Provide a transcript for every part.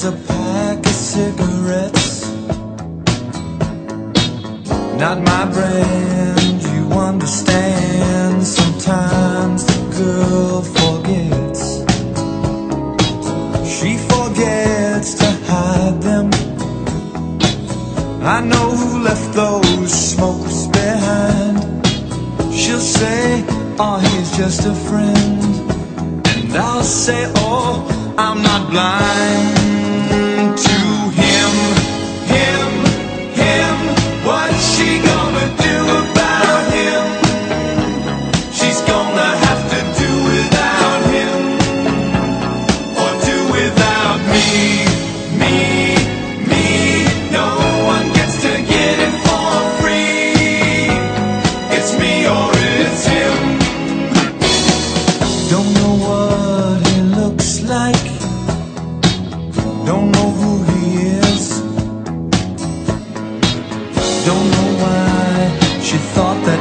was a pack of cigarettes. Not my brand, you understand. Sometimes the girl forgets. She forgets to hide them. I know who left those smokes behind. She'll say, oh, he's just a friend. And I'll say, oh, I'm not blind. Don't know what he looks like. Don't know who he is. Don't know why she thought that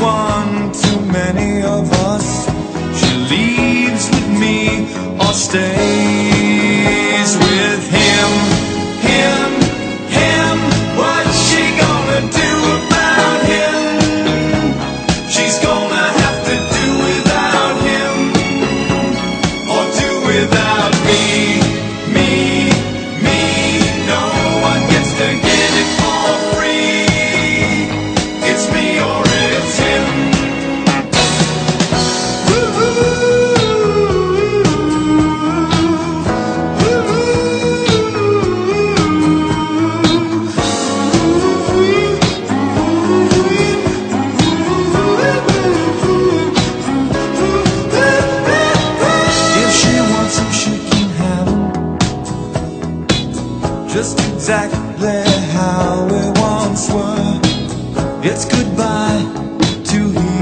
One too many of us. She leaves with me or stays exactly how we once were. It's goodbye to he